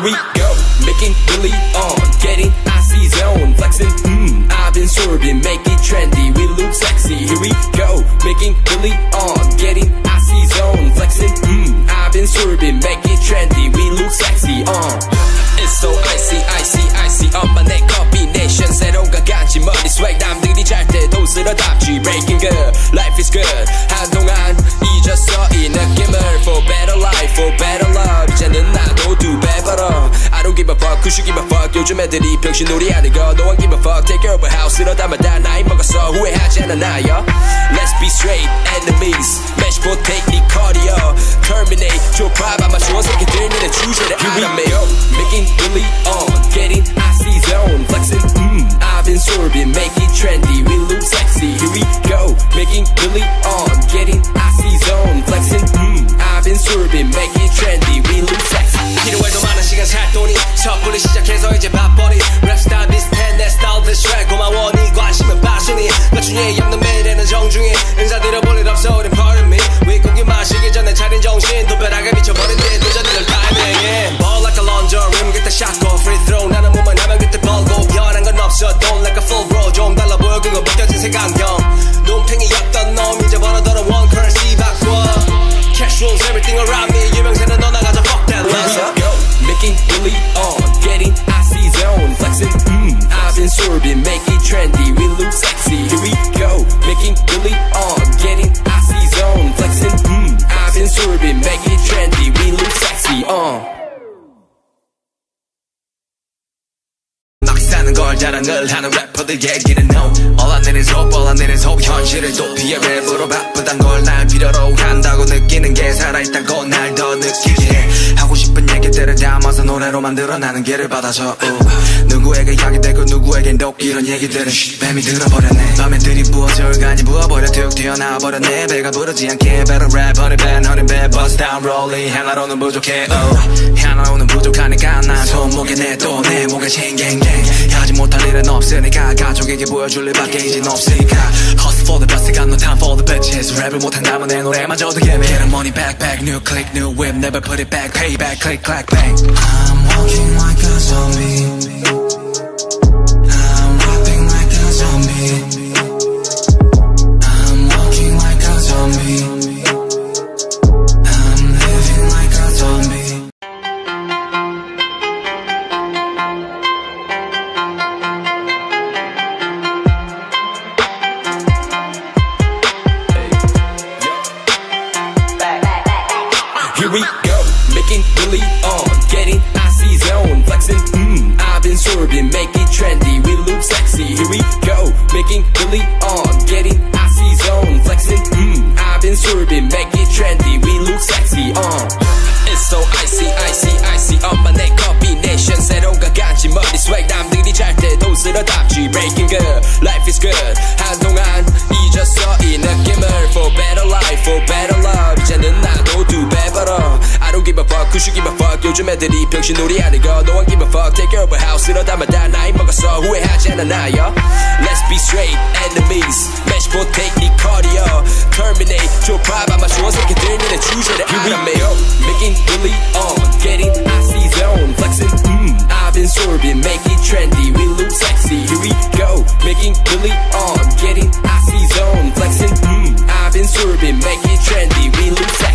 here we go. Making Billy on, getting icy zone. Flexing, mmm, I've been serving, make it trendy. We look sexy, here we go. Making Billy on, getting icy zone. Flexing, mmm, I've been serving, make it trendy. We look sexy, on. Uh. It's so icy, icy, icy. on my neck. combination 새로운 것 같지. 머리 swag 남들이 잘때 돈쓰러 답지. Breaking good, life is good. don't give a fuck, who should give a fuck. 요즘 애들이 병신놀이 하는 거 no one give a fuck. Take care of a house 쓸어담아다 나이 먹었어 후회하지 않아 나요. Let's be straight enemies. Mesh potato cardio. Terminate 좁아봐 맞추어 새끼들 니네 주제를 알아매요. Making Billy on, 섣불리 시작해서 이제 밥벌이. 랩스타일 비슷해 내 스타일 드스트랙 고마워 네 관심은 빠순이. 나중에 없는 매일에는 정중히. 인사드려 볼일 없어 우린 pardon me. 윗고기 마시기 전에 차린 정신 I've been sorbing, make it trendy. We look sexy. Here we go, making Billy on, getting icy zone, flexing. Mm, I've been sorbing, make it trendy. We look sexy. Uh. 막 사는 걸 자랑을 하는 래퍼들 얘기는 no All I need is hope, all I need is hope 현실을 도피해 랩으로 바쁘단 걸 날 필요로 한다고 느끼는 게 살아있다고 날 노래로 만들어 나는 길을 받아줘 우. 누구에게 이야기되고 누구에겐 독 이런 얘기들은 쉿, 뱀이 들어버렸네 밤에 들이부어져 간이 부어버려 툭 튀어나와버렸네 배가 부르지 않게 better rap honey bad honey bad bust down rolling 하나로는 부족해 oh. 하나로는 부족하니까 난 손목에 내또내 목에 챙갱갱 못할 일은 없으니까 가족에게 보여줄 일밖에 이젠 없으니까 Hustle for the best got no time for the bitches 랩을 못한다면 내 노래마저도 예매 Get a money back back new click new whip never put it back pay back click clack bang I'm walking like a zombie flexing. Mm, I've been sorbing, make it trendy. We look sexy. Uh, it's so icy, icy, icy. 엄마 내 combination 새로운가 간지 머리 swag 남들이 잘 때도 쓸어담지 breaking good, life is good. 한동안 잊었어 이 느낌을 for better life, for better love. 이제는 나도 두배 벌어. I don't give a fuck, who should give a fuck. 요즘 애들이 병신놀이 하는 거 no one give a fuck. Take care of a house 쓸어담아다 나이 먹었어 후회하지 않아 나요. Let's be straight enemies. Mesh potato cardio. Terminate 좁아봐 맞추어 새끼들 니네 주제를 알아매요. Making Billy on, getting icy zone, flexing. Mm, I've been sorbing, make it trendy. We look sexy. Here we go, making Billy on, getting icy zone, flexing. Mm, I've been sorbing, make it trendy. We look sexy.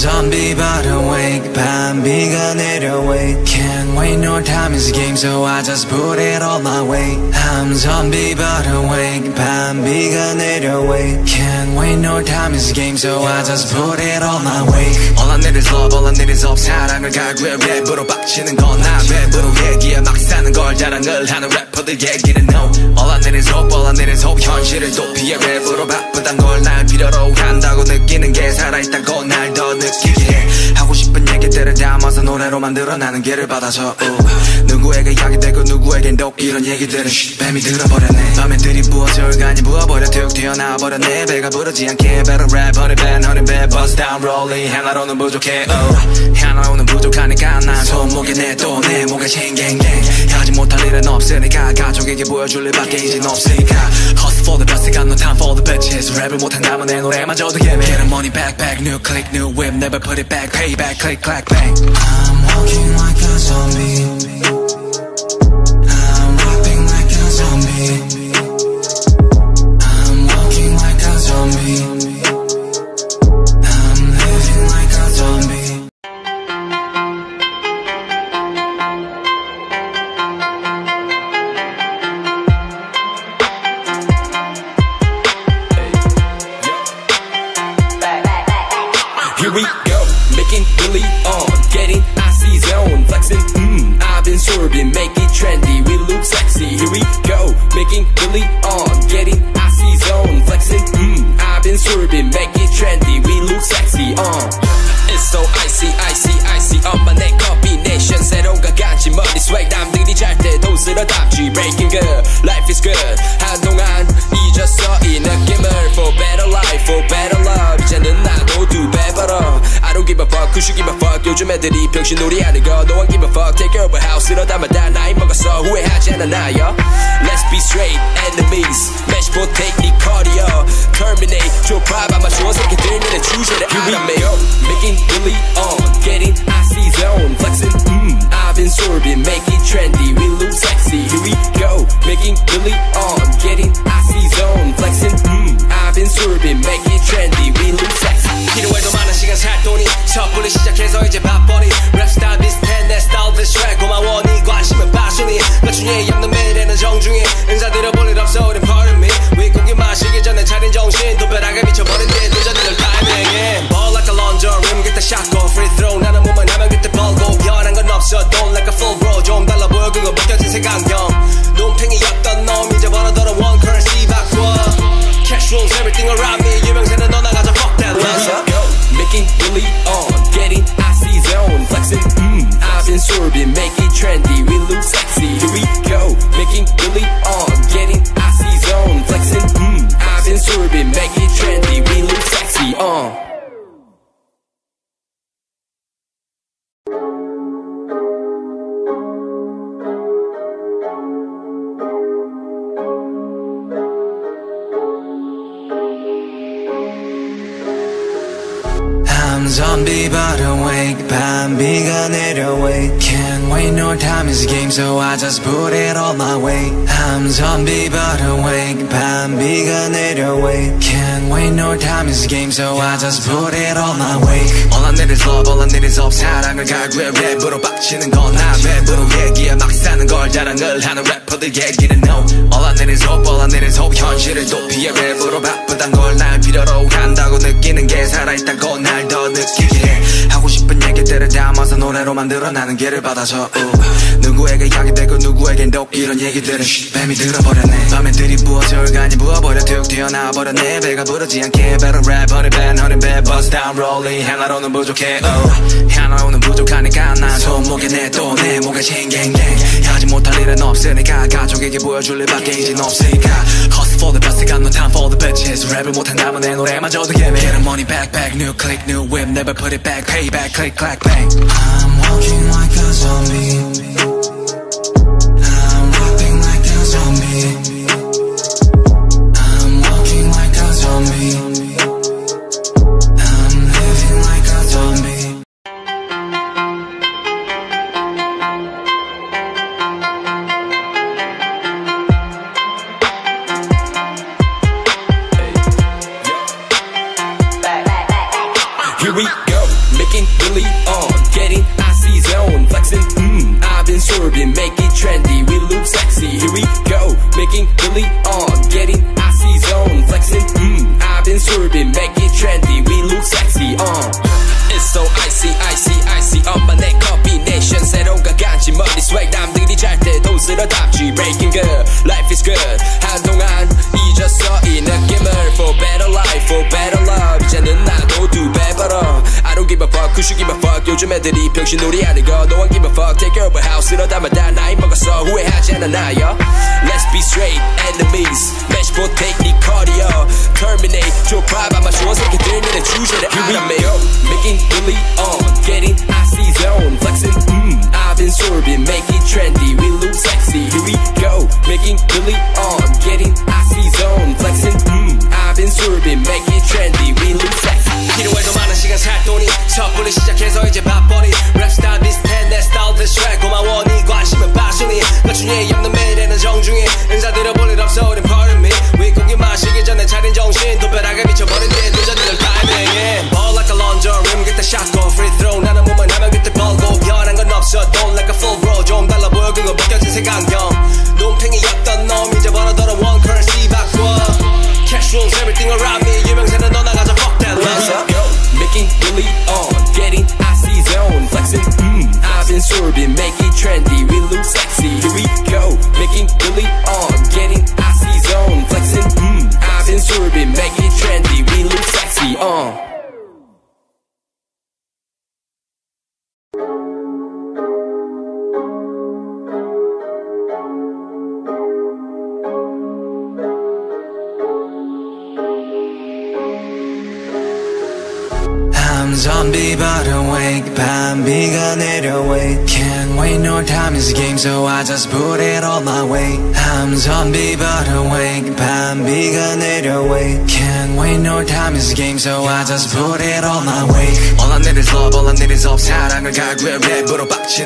I'm zombie but awake 밤비가 내려 wait Wait no time is a game so I just put it all my way I'm zombie but awake 밤비가 내려way Can't wait no time is a game so I just put it all my way All I need is love all I need is hope 사랑을 갈구해 랩으로 빡치는 건난 랩으로 얘기해 막 사는 걸 자랑을 하는 래퍼들 얘기는 no All I need is hope all I need is hope 현실을 도피해 랩으로 바쁘단 걸날 필요로 한다고 느끼는 게 살아있다고 날 더 느끼게 해 얘기들을 담아서 노래로 만들어 나는 길을 받아서. 누구에게 이야기되고 누구에겐 또 이런 얘기들은 쉿, 뱀이 들어버렸네. 밤에 들이부어져 얼간이 부어버려 툭 튀어나와버렸네. 배가 부르지 않게 better rap bust down rolling. 하나로는 부족해 uh. 하나로는 부족하니까 난 손목에 내또내 목에 챙갱갱. 하지 못할 일은 없으니까 가족에게 보여줄 일밖에 이젠 없으니까. Hustle for the best got no time for the bitches. 랩을 못한다면 내 노래마저도 예매. Get the money back back new click new whip never put it back payback click clack bang I'm walking like a zombie 때도 쓸어담지 breaking good, life is good. 한동안 잊었어 이 느낌을 for better life, for better love. 이제는 나도 두배 벌어. I don't give a fuck, who should give a fuck? 요즘 애들이 병신놀이 하는 거 No one give a fuck, take over house 이러다마다 나이 먹었어 후회하지 않아 나요 Let's be straight, enemies Match potato, 니 cardio Terminate, 좁아 아마 좋은 새끼들 눈에 주제를 알아매요 Making Billy on, 살 돈이 섣불리 시작해서 이제 밥벌이 Been sorbing, make it trendy. We look sexy. Here we go, making Billy on, getting icy zone, flexing. Mmm, I've been sorbing, make it trendy. We look sexy. Uh. I'm zombie but 밤 비가 내려way Can't wait no time is a game so I just put it all my way I'm zombie but awake 밤비가 내려way Can't wait no time is a game so I just put it all my way All I need is love all I need is hope 사랑을 갈구해 랩으로 빡치는 건난 랩으로 얘기해 막 사는 걸 자랑을 하는 래퍼들 얘기는 no All I need is hope all I need is hope 현실을 도피해 랩으로 바쁘단 걸 날 필요로 한다고 느끼는 게 살아있다고 날 더 느끼게 해 얘기들을 담아서 노래로 만들어 나는 길을 받아서. 누구에게 이야기되고 누구에겐 또 이런 얘기들은 쉿, 뱀이 들어버렸네. 밤에 들이부어져 얼간이 부어버려 툭 튀어나와버렸네. 배가 부르지 않게 better rap bust down rolling. 하나로는 부족해 uh. 하나로는 부족하니까 난 손목에 내또내 목에 챙갱갱. 하지 못할 일은 없으니까 가족에게 보여줄 일밖에 이젠 없으니까. Hustle for the best got no time for the bitches. 랩을 못한다면 내 노래마저도 예매 Get the money back back new click new whip never put it back. Payback click clack bang Here we go, making Billy on, getting icy zone, flexing. Mmm, swerving, make it trendy. We look sexy, here we go, making Billy on, getting icy zone, flexing. Mmm, I've been swerving, make it trendy. We look sexy, uh. It's so icy, icy, icy. 엄마 내 combination 새로운 가간지 머리 swag 남들이 잘 때도 쓸어담지 breaking good, life is good. 한동안 don't give a fuck, who should give a fuck. 요즘 애들이 병신놀이 하는 거 no one give a fuck. Take over house 쓸어담아다 나이 먹었어 후회하지 않아 나요. Let's be straight enemies. Match for technique cardio. Terminate 좁아 아마 좋은 새끼들 너네 주제를 알아매. Making really on, getting icy zone, flexing. Mmm, I've been swerving, make it trendy. We look sexy. Here we go, making really on, on 이제 밥벌이 make it trendy. I'm zombie but awake 밤비가 내려 wait Can't wait no time is a game so I just put it all my way I'm zombie but awake 밤비가 내려 wait Can't wait no time is a game so I just put it all my way All I need is love all I need is hope 사랑을 갈구해 랩으로 빡친